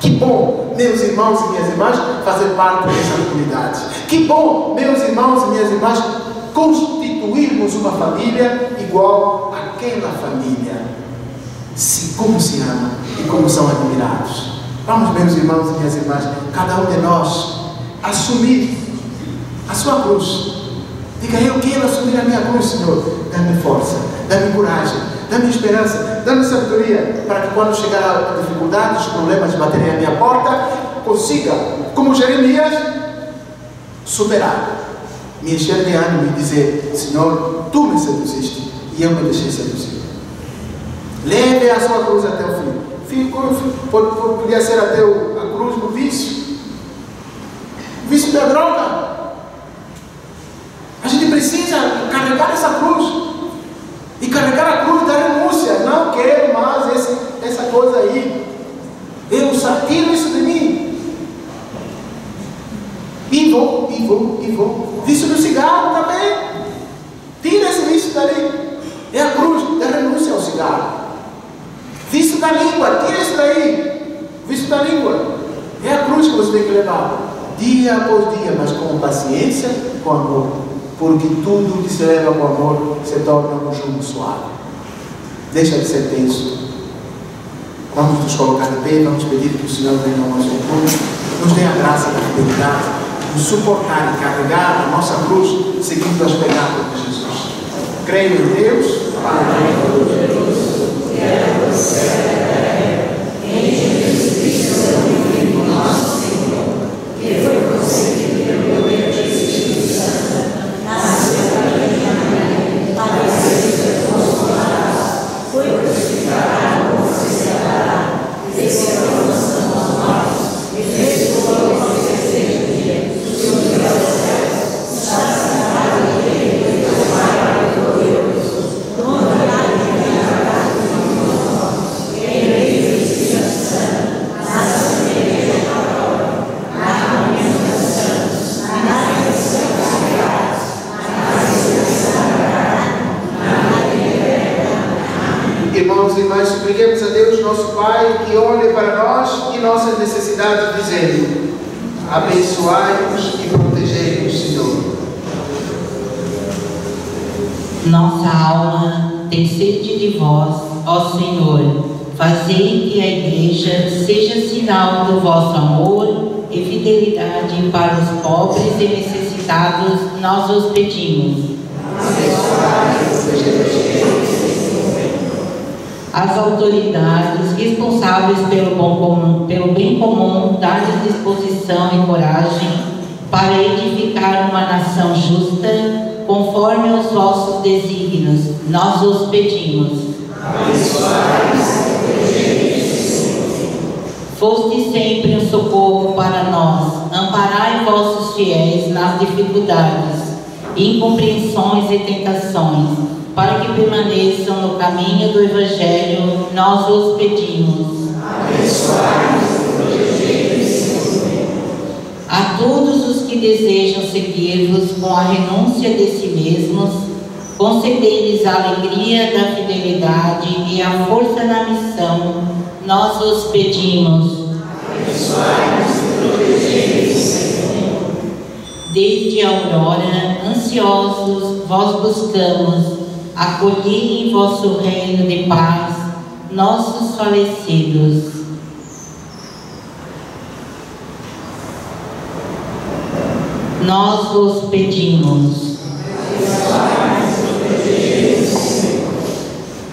Que bom, meus irmãos e minhas irmãs, fazer parte dessa comunidade. Que bom, meus irmãos e minhas irmãs, constituirmos uma família igual àquela família. Se, como se ama e como são admirados. Vamos, meus irmãos e minhas irmãs, cada um de nós assumir a sua cruz. Diga, eu quero assumir a minha cruz, Senhor. Dá-me força, dá-me coragem, dá-me esperança, dá-me sabedoria, para que quando chegar a dificuldade, os problemas baterem à minha porta, consiga, como Jeremias, superar. Me encher de ânimo e dizer, Senhor, Tu me seduziste e eu me deixei seduzir. Leve a sua cruz até o fim. Podia ser até a cruz do vício. O vício da droga. A gente precisa carregar essa cruz. E carregar a cruz da renúncia. Não quero mais esse, essa coisa aí. Eu tiro isso de mim. E vou, e vou, e vou. Vício do cigarro também. Tira esse vício dali. É a cruz da renúncia ao cigarro. Vício da língua, tira isso daí. Vício da língua. É a cruz que você tem que levar. Dia após dia, mas com paciência, com amor. Porque tudo que se leva com amor se torna um jugo suave. Deixa de ser tenso. Vamos nos colocar de pé, vamos pedir que o Senhor venha ao nosso encontro, nos dê a graça da fidelidade, de suportar e carregar a nossa cruz seguindo as pegadas de Jesus. Creio em Deus, Pai, Deus, que é você, em Jesus Cristo, seu Filho, nosso Senhor, que foi concebido pelo poder de Espírito Santo, nasceu da minha mãe, padeceu de consolados, foi crucificado, considerado, desceu aos santos mortos, e ressuscitou ao terceiro dia, subiu aos céus, está sentado à direita do Pai glorioso, onde há de reinar em meio do Espírito Santo, na Santa Igreja Católica, na comunhão dos santos, na redenção dos pecados, na ressurreição da carne, na vida eterna. Irmãos e irmãs, supliquemos a Deus, nosso Pai, que olhe para nós e nossas necessidades, dizendo: Abençoai-nos e protegei-nos, Senhor. Nossa alma tem sede de vós, ó Senhor. Fazei que a Igreja seja sinal do vosso amor e fidelidade para os pobres e necessitados, nós os pedimos. As autoridades responsáveis pelo, bom comum, pelo bem comum, dar-lhes disposição e coragem para edificar uma nação justa, conforme os vossos desígnios, nós os pedimos. Foste sempre um socorro para nós, amparai vossos fiéis nas dificuldades, incompreensões e tentações, para que permaneçam no caminho do Evangelho, nós os pedimos. A todos os que desejam seguir-vos com a renúncia de si mesmos, concedei-lhes a alegria da fidelidade e a força na missão, nós os pedimos. Desde a aurora, ansiosos, vós buscamos, acolhi em vosso reino de paz nossos falecidos. Nós vos pedimos.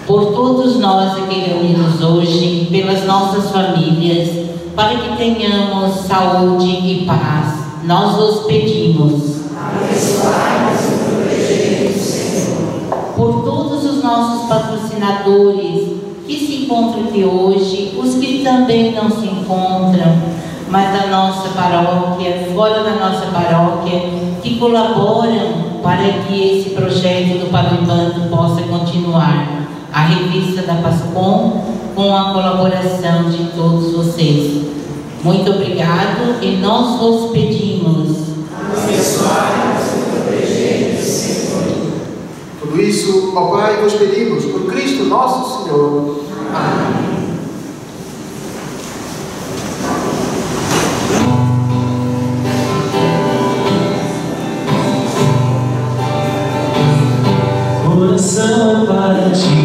Por todos nós aqui reunidos hoje, pelas nossas famílias, para que tenhamos saúde e paz, nós vos pedimos. Por patrocinadores que se encontram aqui hoje, os que também não se encontram, mas da nossa paróquia, fora da nossa paróquia, que colaboram para que esse projeto do Padre Bando possa continuar. A revista da Pascom, com a colaboração de todos vocês. Muito obrigado e nós vos pedimos. Protegei-nos, Por isso, ó Pai, vos pedimos, por Cristo nosso Senhor. Amém. coração para ti,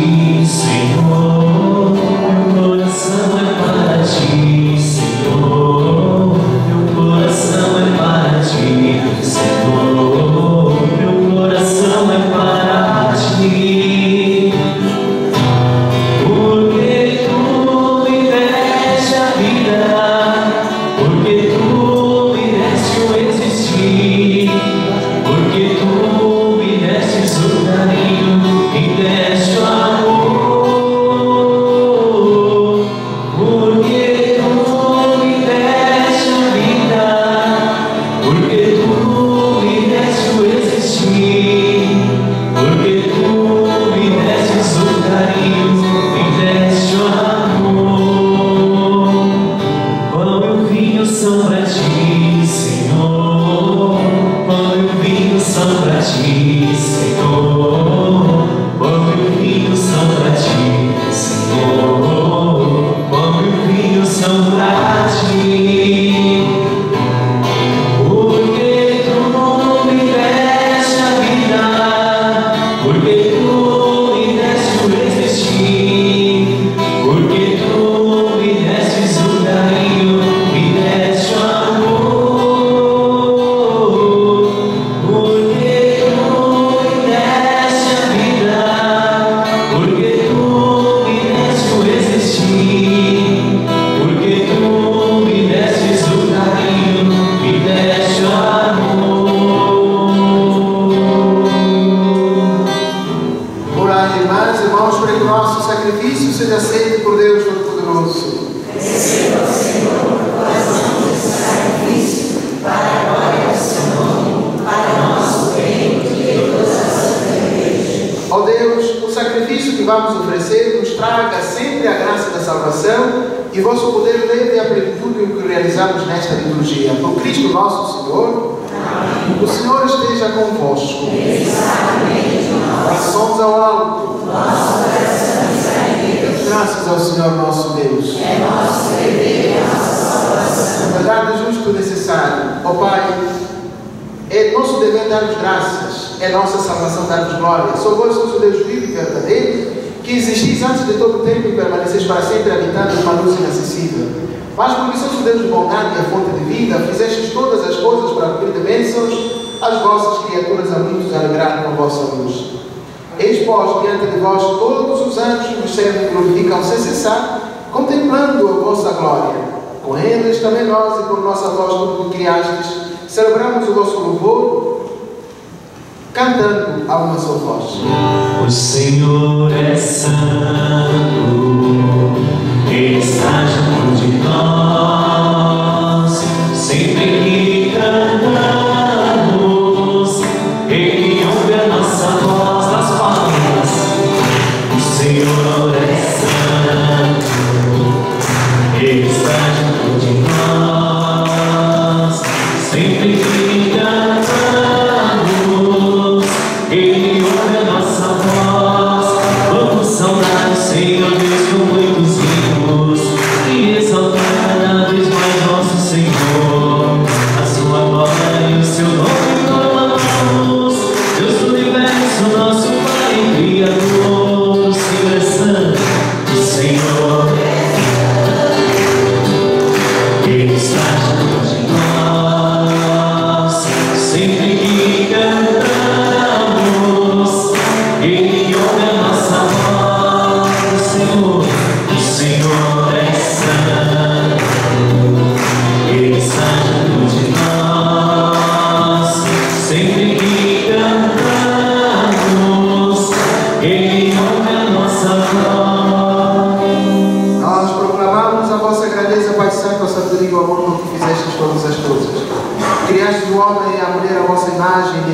dar-vos graças, é nossa salvação dar-vos glória. Só vós o Deus vivo e verdadeiro, que existis antes de todo o tempo e permaneceis para sempre habitando numa luz inacessível. Mas porque sois o Deus de bondade e a fonte de vida, fizestes todas as coisas para cumprir de bênçãos as vossas criaturas a muitos alegraram com a vossa luz. Eis, pois, diante de vós todos os anjos que vos servem e glorificam sem cessar, contemplando a vossa glória. Com eles também nós, e por nossa voz tudo que criastes, celebramos o vosso louvor, cantando a uma só voz. O Senhor é santo, Ele está junto de nós,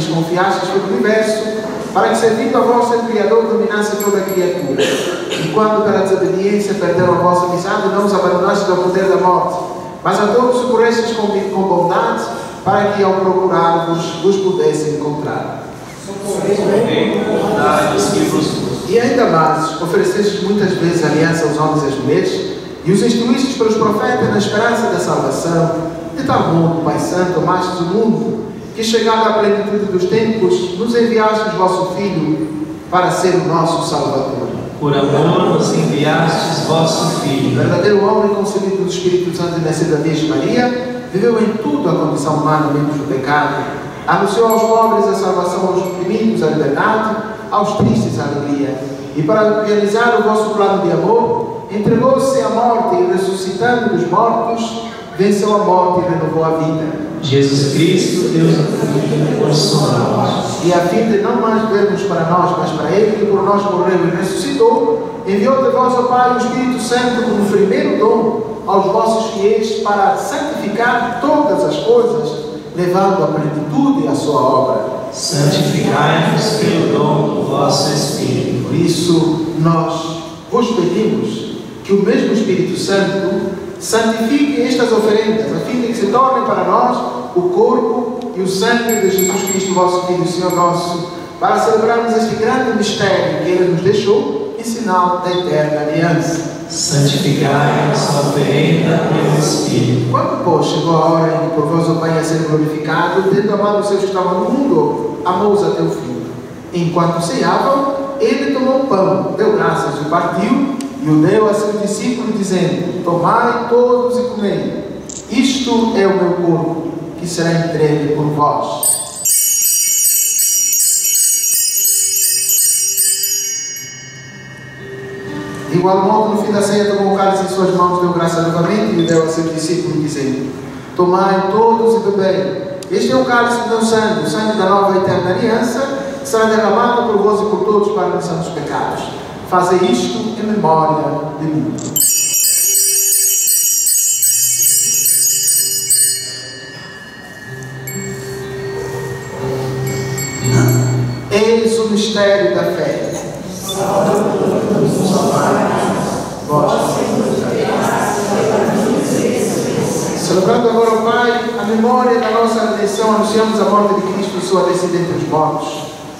imagem e lhes confiastes todo o universo, para que, servindo a vós, o Criador, dominasse toda a criatura. E quando, pela desobediência, perderam a vossa amizade, não os abandonastes ao poder da morte, mas a todos socorrestes com, com bondade, para que, ao procurar-vos, vos pudessem encontrar. E ainda mais, oferecestes muitas vezes aliança aos homens e às mulheres, e os instruístes pelos profetas na esperança da salvação, de tal modo, Pai Santo, amastes o mundo, que chegada à plenitude dos tempos, nos enviastes vosso Filho para ser o nosso Salvador. Por amor nos enviastes vosso O Filho. verdadeiro homem concebido do Espírito Santo e nascido da Virgem Maria, viveu em tudo a condição humana menos o pecado. Anunciou aos pobres a salvação, aos oprimidos a liberdade, aos tristes a alegria. E para realizar o vosso plano de amor, entregou-se à morte e ressuscitando dos mortos, venceu a morte e renovou a vida. Jesus Cristo, Deus por nós. E a fim de não mais vermos para nós, mas para Ele, que por nós morreu e ressuscitou, enviou de vós, ó Pai, o Espírito Santo como primeiro dom aos vossos fiéis para santificar todas as coisas, levando à plenitude a sua obra. Santificai-nos pelo dom do vosso Espírito. Por isso, nós vos pedimos que o mesmo Espírito Santo santifique estas oferendas, a fim de que se tornem para nós o corpo e o sangue de Jesus Cristo, vosso Filho, Senhor nosso, para celebrarmos este grande mistério que Ele nos deixou em sinal da eterna aliança. Santificai nossa oferenda pelo Espírito. Quando, pois, chegou a hora em que por vós o Pai ia ser glorificado, tendo amado os seus que estavam no mundo, amou-os até o fim. Enquanto ceavam, ele tomou o pão, deu graças e partiu, e o deu a seus discípulos, dizendo: Tomai todos e comei. Isto é o meu corpo, que será entregue por vós. De igual modo, no fim da ceia, tomou o cálice em suas mãos, deu graça novamente e o deu a seus discípulos, dizendo: Tomai todos e bebei. Este é o cálice do meu sangue, o sangue da nova eterna aliança, será derramado por vós e por todos para a remissão dos pecados. Fazei isto em memória de mim. Eis o mistério da fé. Celebrando agora Pai, a memória da nossa redenção, anunciamos a morte de Cristo sua descida entre os mortos.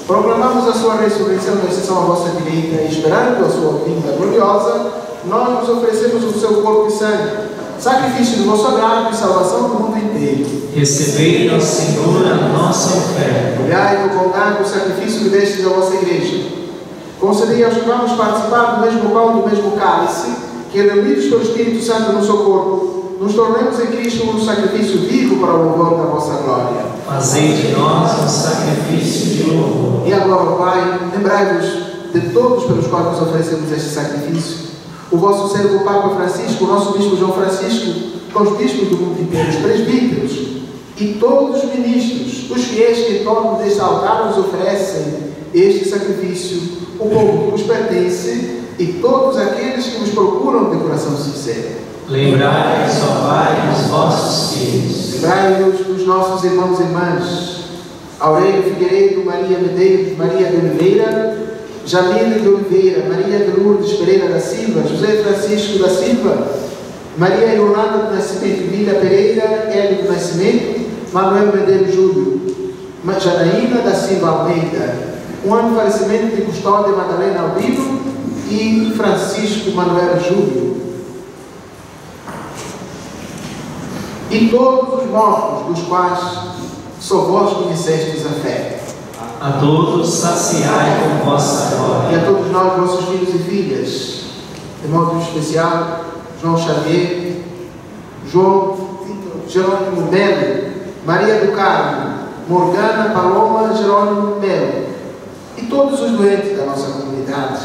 Proclamamos a sua ressurreição da exceção à vossa direita e esperando a sua vinda gloriosa, nós nos oferecemos o seu corpo e sangue, sacrifício do vosso agrado e salvação do mundo inteiro. Recebei, Senhor, a nossa oferta. Olhai com bondade o sacrifício que destes à vossa igreja. Concedei aos que vamos participar do mesmo pão e do mesmo cálice, que reunidos pelo Espírito Santo no seu corpo, nos tornemos em Cristo um sacrifício vivo para o louvor da vossa glória. Fazei de nós um sacrifício de louvor. E agora, Pai, lembrai-vos de todos pelos quais nos oferecemos este sacrifício. O vosso servo Papa Francisco, o nosso Bispo João Francisco, com os bispos do mundo inteiro, os presbíteros e todos os ministros, os fiéis que em torno deste altar nos oferecem este sacrifício, o povo que vos pertence e todos aqueles que vos procuram de coração sincero. Lembrai, Pai, dos vossos filhos. Lembrai-nos dos nossos irmãos e irmãs, Aurélio Figueiredo, Maria Medeiros, Maria de Oliveira, Jamile de Oliveira, Maria de Lourdes Pereira da Silva, José Francisco da Silva, Maria Yolanda do Nascimento, Vila Pereira, Hélio do Nascimento, Manuel Medeiros Júlio, Janaína da Silva Almeida, um ano de falecimento de Custódia Madalena Albino e Francisco Manuel Júlio. E todos os mortos, dos quais só vós conhecestes a fé. A todos saciai com vossa E glória. a todos nós, vossos filhos e filhas, de modo especial, João Xavier, João Jerônimo Melo, Maria do Carmo, Morgana Paloma Jerônimo Melo, e todos os doentes da nossa comunidade,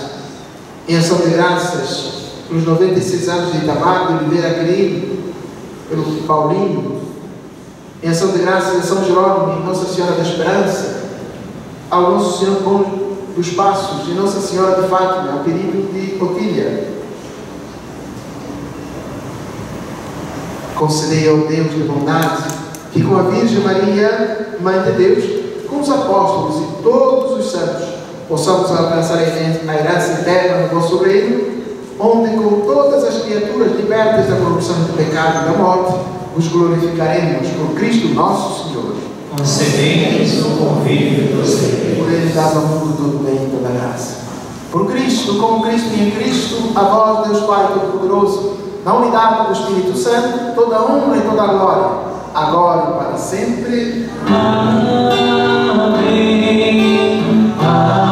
em ação de graças pelos 96 anos de Itamar de Oliveira Querido, pelo Paulinho, em ação de graças a São Jerônimo e Nossa Senhora da Esperança, ao Nosso Senhor Bom dos Passos e Nossa Senhora de Fátima, ao pedido de Otília. Concedei ao Deus de bondade que com a Virgem Maria, Mãe de Deus, com os apóstolos e todos os santos, possamos alcançar a herança eterna no vosso reino, onde com todas as criaturas libertas da corrupção do pecado e da morte, vos glorificaremos por Cristo nosso Senhor. concedei-nos o convívio irmãos. Por ele dado ao mundo todo bem e toda graça. Por Cristo, com Cristo e em Cristo, a vós, Deus Pai Todo-Poderoso, na unidade do Espírito Santo, toda a honra e toda a glória, agora e para sempre. Amém. Amém.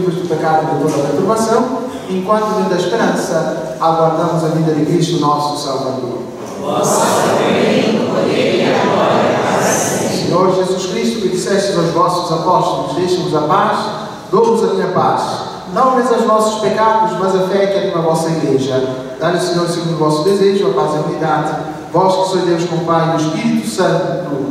Livres do pecado e de toda a perturbação, enquanto, dentro da esperança, aguardamos a vinda de Cristo, nosso Salvador. Senhor Jesus Cristo, que dissestes aos vossos apóstolos, deixem-vos a paz, dou-vos a minha paz. Não lhes aos nossos pecados, mas a fé que é na vossa igreja. Dá-lhe, Senhor, segundo o vosso desejo, a paz e a unidade. Vós que sois Deus com o Pai e o Espírito Santo.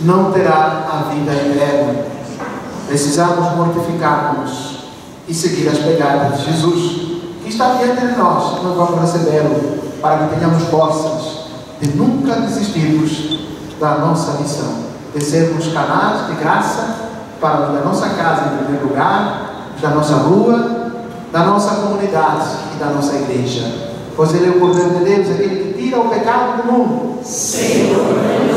não terá a vida eterna. Precisamos mortificar-nos e seguir as pegadas de Jesus, que está diante de nós, não vamos recebê-lo, para que tenhamos forças de nunca desistirmos da nossa missão, de sermos canais de graça para da nossa casa, em primeiro lugar, da nossa rua, da nossa comunidade e da nossa igreja. Pois Ele é o Cordeiro de Deus, aquele que tira o pecado do mundo. Jesus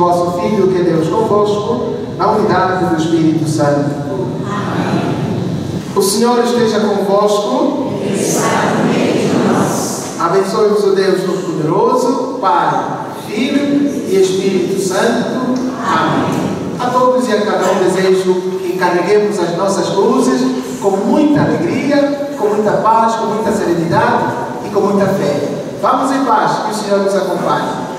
vosso Filho, que é Deus convosco, na unidade do Espírito Santo. Amém. O Senhor esteja convosco. Abençoe-vos o Deus Todo-Poderoso, Pai, Filho e Espírito Santo. Amém. A todos e a cada um desejo que carreguemos as nossas cruzes com muita alegria, com muita paz, com muita serenidade e com muita fé. Vamos em paz, que o Senhor nos acompanhe.